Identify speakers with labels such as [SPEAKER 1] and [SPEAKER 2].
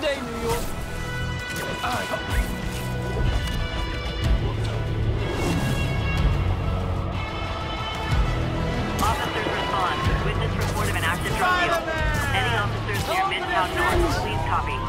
[SPEAKER 1] day, New York.
[SPEAKER 2] Officers respond. Witness report of an active drug deal. Any officers near Midtown North, please copy.